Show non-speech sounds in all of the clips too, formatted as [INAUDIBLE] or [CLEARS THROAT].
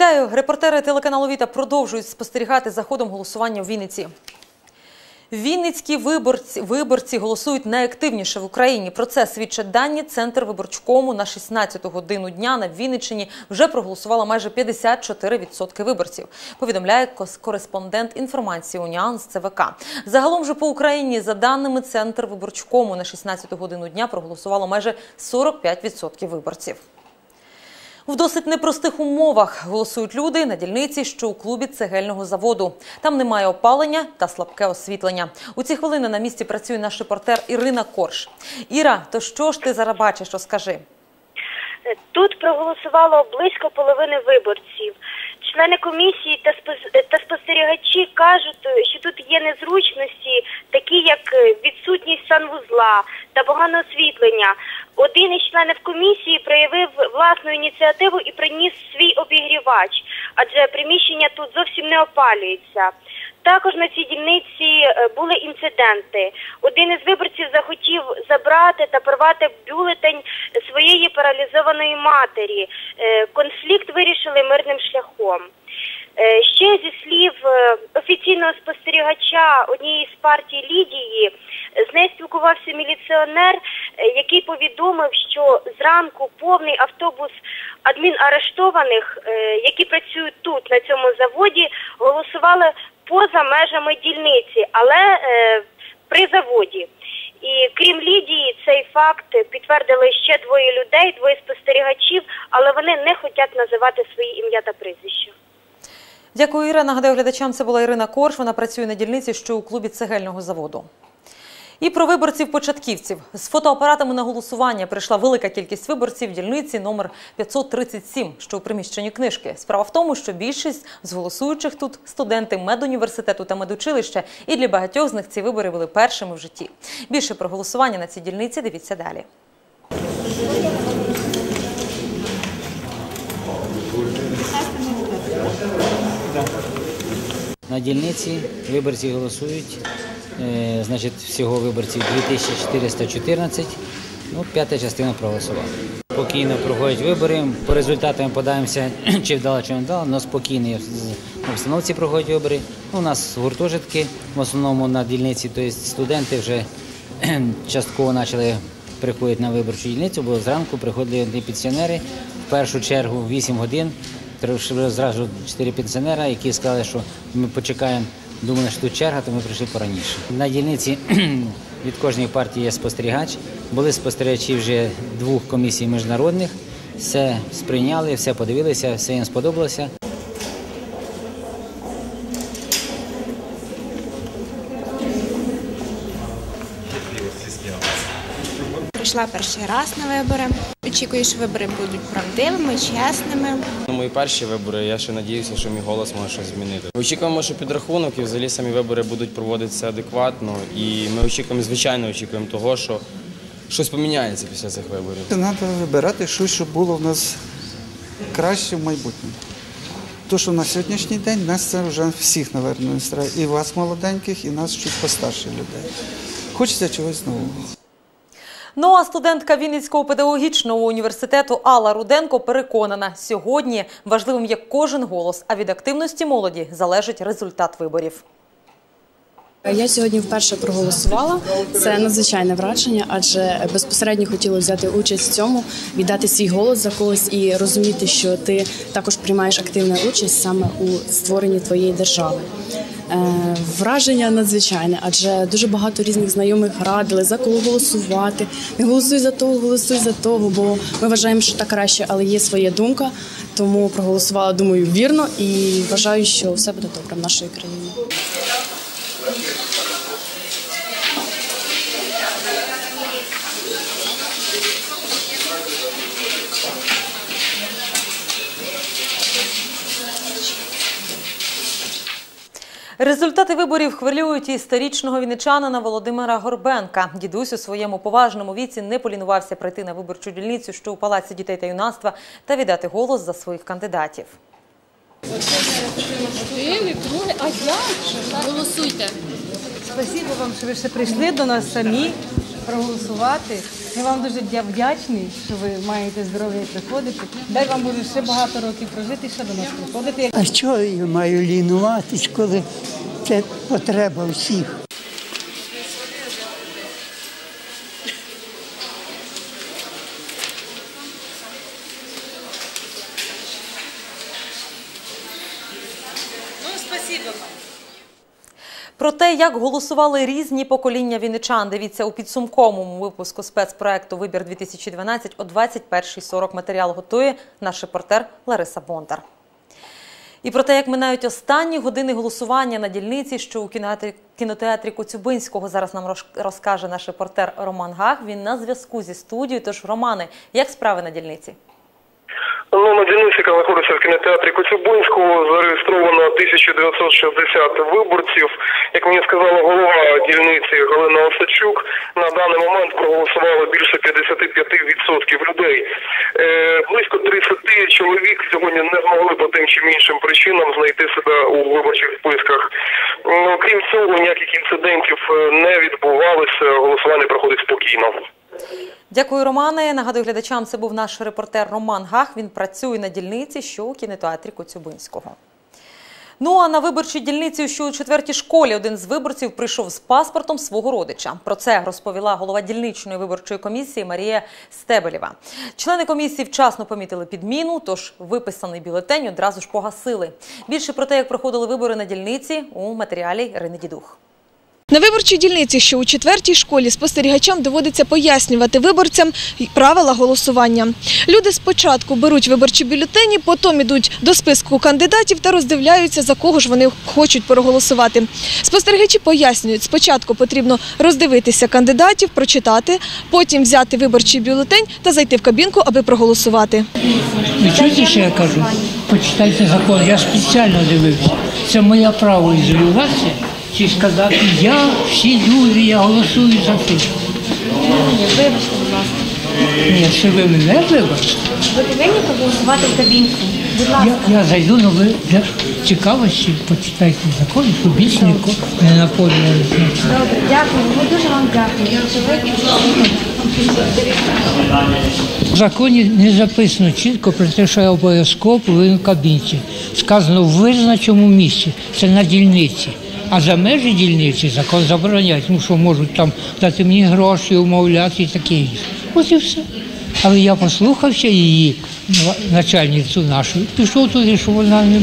Вітаю! Репортери телеканалу Віта продовжують спостерігати за ходом голосування в Вінниці. Вінницькі виборці, виборці голосують найактивніше в Україні. Про це свідчать дані. Центр виборчкому на 16 годину дня на Вінниччині вже проголосувало майже 54% виборців. Повідомляє кореспондент інформації Уніан з ЦВК. Загалом же по Україні, за даними Центр виборчкому на 16 годину дня проголосувало майже 45% виборців. В досить непростих умовах голосують люди на дільниці, що у клубі цегельного заводу. Там немає опалення та слабке освітлення. У ці хвилини на місці працює наш репортер Ірина Корж. Іра, то що ж ти зараз бачиш, розкажи? Тут проголосувало близько половини виборців. Члени комісії та та спостерігачі кажуть, що тут є незручності, такі як е, відсутність санвузла та погане освітлення. Один із членів комісії проявив власну ініціативу і приніс свій обігрівач, адже приміщення тут зовсім не опалюється. Також на цій дільниці е, були інциденти. Один із виборців захотів забрати та порвати бюлетень своєї паралізованої матері. Е, Конфлікт вирішили мирним шляхом. Е, Ще зі слів офіційного спостерігача однієї з партій Лідії, з нею спілкувався міліціонер, який повідомив, що зранку повний автобус адмінарештованих, які працюють тут, на цьому заводі, голосували поза межами дільниці, але е, при заводі. І крім Лідії, цей факт підтвердили ще двоє людей, двоє спостерігачів, але вони не хочуть називати свої ім'я та прізвища. Дякую, Іра. Нагадаю глядачам, це була Ірина Корж. Вона працює на дільниці, що у клубі цегельного заводу. І про виборців-початківців. З фотоапаратами на голосування прийшла велика кількість виборців дільниці номер 537, що у приміщенні книжки. Справа в тому, що більшість з голосуючих тут студенти медуніверситету та медучилища, і для багатьох з них ці вибори були першими в житті. Більше про голосування на цій дільниці дивіться далі. На дільниці виборці голосують. Е, Значить, всього виборців 2414. Ну, п'ята частина проголосувала. Спокійно проходять вибори. По результатам подаємося, [CLEARS THROAT] чи вдало, чи не вдало, але спокійно в обстановці проходять вибори. Ну, у нас гуртожитки в основному на дільниці, тобто студенти вже [CLEARS THROAT] частково почали приходити на виборчу дільницю, бо зранку приходили одні пенсіонери. В першу чергу 8 годин зразу чотири пенсіонера, які сказали, що ми почекаємо, думали, що тут черга, то ми прийшли пораніше. На дільниці [CLEARS THROAT] від кожної партії є спостерігач. Були спостерігачі вже двох комісій міжнародних. Все сприйняли, все подивилися, все їм сподобалося. Прийшла перший раз на вибори. Очікую, що вибори будуть правдивими, чесними. На мої перші вибори я ще надіюся, що мій голос може щось змінити. Ми очікуємо, що підрахунок і взагалі самі вибори будуть проводитися адекватно. І ми очікуємо, звичайно, очікуємо того, що щось поміняється після цих виборів. Треба вибирати щось, щоб було в нас краще в майбутньому. То, що на сьогоднішній день нас це вже всіх, напевно, настраює. І вас молоденьких, і нас чуть постарше людей. Хочеться чогось нового. Ну а студентка Вінницького педагогічного університету Алла Руденко переконана, сьогодні важливим є кожен голос, а від активності молоді залежить результат виборів. Я сьогодні вперше проголосувала. Це надзвичайне враження, адже безпосередньо хотіла взяти участь в цьому, віддати свій голос за когось і розуміти, що ти також приймаєш активну участь саме у створенні твоєї держави. Е, Враження надзвичайне, адже дуже багато різних знайомих радили за кого голосувати. Не голосуй за того, голосуй за того, бо ми вважаємо, що так краще, але є своя думка. Тому проголосувала, думаю, вірно і вважаю, що все буде добре в нашій країні. Результати виборів хвилюють і старічного віничанина Володимира Горбенка. Дідусь у своєму поважному віці не полінувався прийти на виборчу дільницю, що у палаці дітей та юнацтва, та віддати голос за своїх кандидатів. Голосуйте. Спасибо вам, що ви ще прийшли до нас самі. Проголосувати. Ми вам дуже дя- вдячні, що ви маєте здоров'я і приходите. Дай вам буде ще багато років прожити, ще до нас приходити. А чого я маю лінуватись, коли це потреба всіх? Про те, як голосували різні покоління вінничан, дивіться у підсумковому випуску спецпроекту Вибір 2012 о 21.40. Матеріал готує наш репортер Лариса Бондар. І про те, як минають останні години голосування на дільниці, що у кінотеатрі, Коцюбинського зараз нам роз- розкаже наш репортер Роман Гах. Він на зв'язку зі студією. Тож, Романе, як справи на дільниці? Ну, на дільниці, яка знаходиться в кінотеатрі Коцюбинського, зареєстровано 1960 виборців. Як мені сказала голова дільниці Галина Осачук, на даний момент проголосувало більше 55% людей. Е, близько 30 чоловік сьогодні не змогли по тим чи іншим причинам знайти себе у виборчих списках. М, Крім цього, ніяких інцидентів е, не відбувалося. Голосування проходить спокійно. Дякую, Романе. Нагадую глядачам, це був наш репортер Роман Гах. Він працює на дільниці, що у кінотеатрі Коцюбинського. Ну а на виборчій дільниці, що у четвертій школі, один з виборців прийшов з паспортом свого родича. Про це розповіла голова дільничної виборчої комісії Марія Стебелєва. Члени комісії вчасно помітили підміну, тож виписаний бюлетень одразу ж погасили. Більше про те, як проходили вибори на дільниці, у матеріалі Ірини Дідух. На виборчій дільниці, що у четвертій школі, спостерігачам доводиться пояснювати виборцям правила голосування. Люди спочатку беруть виборчі бюлетені, потім ідуть до списку кандидатів та роздивляються, за кого ж вони хочуть проголосувати. Спостерігачі пояснюють, спочатку потрібно роздивитися кандидатів, прочитати, потім взяти виборчий бюлетень та зайти в кабінку, аби проголосувати. Ви чуєте, що я кажу? Почитайте закон. Я спеціально дивився. Це моє право ізолюватися чи сказати, я всі люди, я голосую за всіх. Вибачте, будь ласка. Ні, що ви мене вибачте. Ви повинні проголосувати в кабінку. Будь Я, я зайду, але ви для цікавості почитайте закон, щоб більше нікого не наповнювали. Добре, дякую. Ми дуже вам дякуємо. що ви В законі не записано чітко про те, що я обов'язково повинен в кабінці. Сказано в визначеному місці, це на дільниці. А за межі дільниці закон забороняє, тому що можуть там дати мені гроші, умовляти і таке інше. Ось і все. Але я послухався її, начальницю нашу, пішов туди, щоб вона не,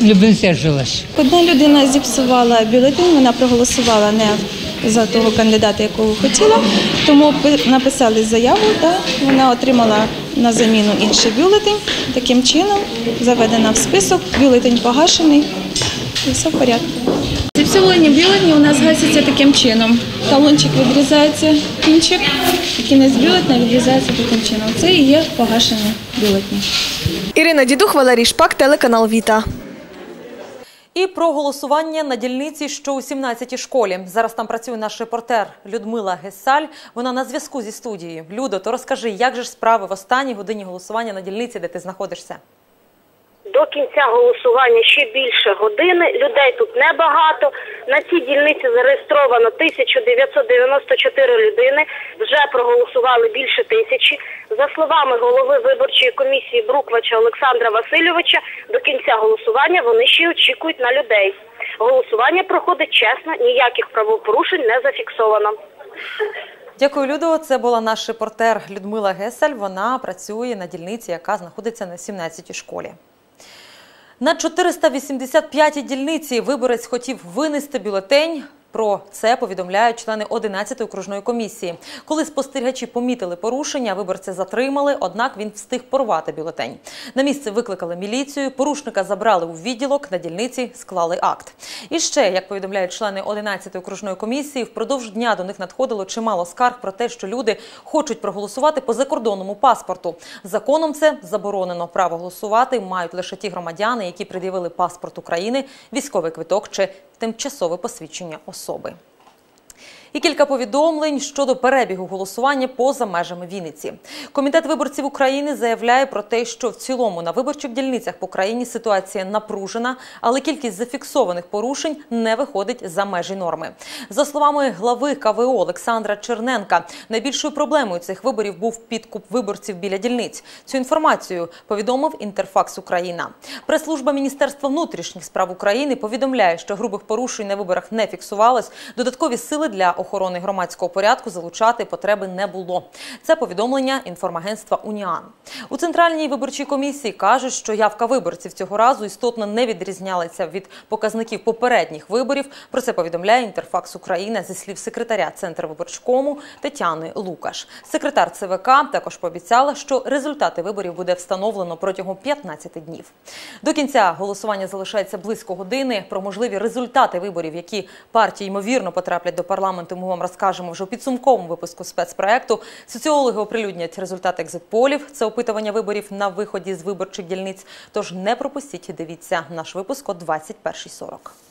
не бентежилась. Одна людина зіпсувала бюлетень, вона проголосувала не за того кандидата, якого хотіла, тому написали заяву, та вона отримала на заміну інший бюлетень. Таким чином заведена в список, бюлетень погашений все в порядку. Зіпсовані бюлетні у нас гасяться таким чином. Талончик відрізається, кінчик, і кінець бюлетня відрізається таким чином. Це і є погашені бюлетні. Ірина Дідух, Валерій Шпак, телеканал Віта. І про голосування на дільниці, що у 17-й школі. Зараз там працює наш репортер Людмила Гесаль. Вона на зв'язку зі студією. Людо, то розкажи, як же ж справи в останній годині голосування на дільниці, де ти знаходишся? До кінця голосування ще більше години. Людей тут небагато. На цій дільниці зареєстровано 1994 людини. Вже проголосували більше тисячі. За словами голови виборчої комісії Бруквача Олександра Васильовича, до кінця голосування вони ще очікують на людей. Голосування проходить чесно, ніяких правопорушень не зафіксовано. Дякую, Людо. Це була наш репортер Людмила Гесель. Вона працює на дільниці, яка знаходиться на 17-й школі. На 485-й дільниці виборець хотів винести бюлетень. Про це повідомляють члени 11-ї окружної комісії. Коли спостерігачі помітили порушення, виборця затримали, однак він встиг порвати бюлетень. На місце викликали міліцію, порушника забрали у відділок, на дільниці склали акт. І ще, як повідомляють члени 11-ї окружної комісії, впродовж дня до них надходило чимало скарг про те, що люди хочуть проголосувати по закордонному паспорту. Законом це заборонено. Право голосувати мають лише ті громадяни, які пред'явили паспорт України, військовий квиток чи тимчасове посвідчення особи. І кілька повідомлень щодо перебігу голосування поза межами Вінниці. Комітет виборців України заявляє про те, що в цілому на виборчих дільницях по країні ситуація напружена, але кількість зафіксованих порушень не виходить за межі норми. За словами глави КВО Олександра Черненка, найбільшою проблемою цих виборів був підкуп виборців біля дільниць. Цю інформацію повідомив Інтерфакс Україна. Прес-служба Міністерства внутрішніх справ України повідомляє, що грубих порушень на виборах не фіксувалось. Додаткові сили для охорони громадського порядку залучати потреби не було. Це повідомлення інформагентства Уніан. У центральній виборчій комісії кажуть, що явка виборців цього разу істотно не відрізнялася від показників попередніх виборів. Про це повідомляє Інтерфакс Україна зі слів секретаря Центру виборчкому Тетяни Лукаш. Секретар ЦВК також пообіцяла, що результати виборів буде встановлено протягом 15 днів. До кінця голосування залишається близько години. Про можливі результати виборів, які партії ймовірно потраплять до парламенту, ми вам розкажемо вже у підсумковому випуску спецпроекту. Соціологи оприлюднять результати екзитполів. Це опитування виборів на виході з виборчих дільниць. Тож не пропустіть, дивіться наш випуск о 21.40.